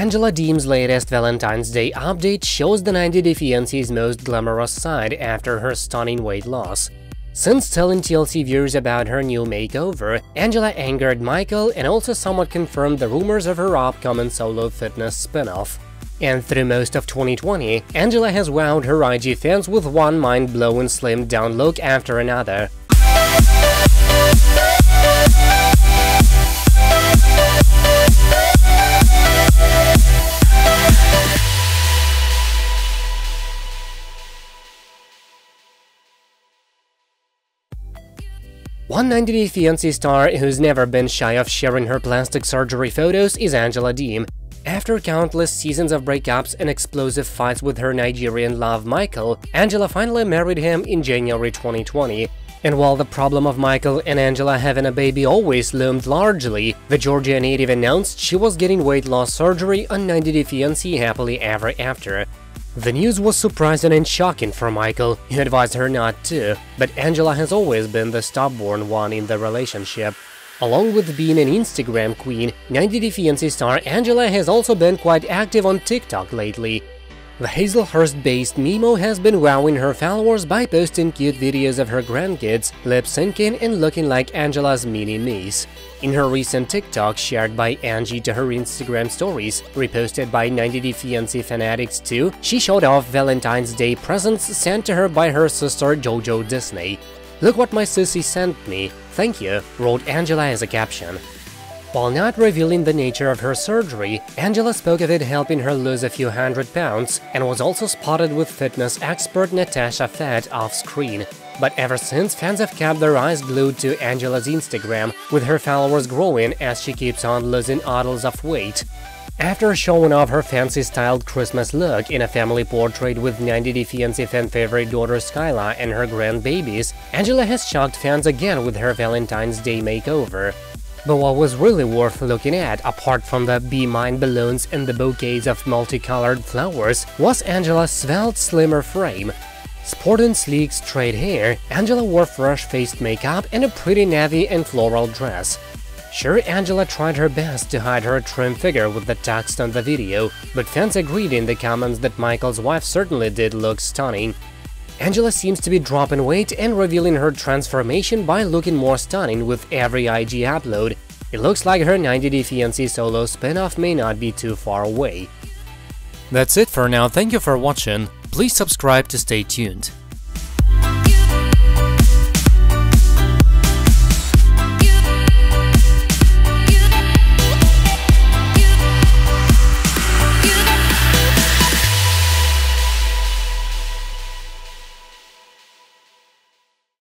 Angela Deem's latest Valentine's Day update shows the 90 Day Fiancé's most glamorous side after her stunning weight loss. Since telling TLC viewers about her new makeover, Angela angered Michael and also somewhat confirmed the rumors of her upcoming solo fitness spin-off. And through most of 2020, Angela has wowed her IG fans with one mind-blowing slimmed-down look after another. One 90 Day Fiancé star who's never been shy of sharing her plastic surgery photos is Angela Deem. After countless seasons of breakups and explosive fights with her Nigerian love Michael, Angela finally married him in January 2020. And while the problem of Michael and Angela having a baby always loomed largely, the Georgia native announced she was getting weight loss surgery on 90 Day Fiancé happily ever after. The news was surprising and shocking for Michael, who advised her not to, but Angela has always been the stubborn one in the relationship. Along with being an Instagram queen, 90 Day Fiancé star Angela has also been quite active on TikTok lately. The Hazlehurst-based Meemaw has been wowing her followers by posting cute videos of her grandkids, lip-syncing and looking like Angela's mini-me's. In her recent TikTok shared by Angie to her Instagram stories, reposted by 90 Day Fiancé fanatics too, she showed off Valentine's Day presents sent to her by her sister Jojo Disney. Look what my sissy sent me, thank you, wrote Angela as a caption. While not revealing the nature of her surgery, Angela spoke of it helping her lose a few hundred pounds and was also spotted with fitness expert Natasha Fett off-screen. But ever since, fans have kept their eyes glued to Angela's Instagram, with her followers growing as she keeps on losing oodles of weight. After showing off her fancy-styled Christmas look in a family portrait with 90 Day Fiancé fan favorite daughter Skyla and her grandbabies, Angela has shocked fans again with her Valentine's Day makeover. But what was really worth looking at, apart from the Be Mine balloons and the bouquets of multicolored flowers, was Angela's svelte, slimmer frame. Sporting sleek, straight hair, Angela wore fresh-faced makeup and a pretty navy and floral dress. Sure, Angela tried her best to hide her trim figure with the text on the video, but fans agreed in the comments that Michael's wife certainly did look stunning. Angela seems to be dropping weight and revealing her transformation by looking more stunning with every IG upload. It looks like her 90 Day Fiancé solo spin-off may not be too far away. That's it for now, thank you for watching, please subscribe to stay tuned.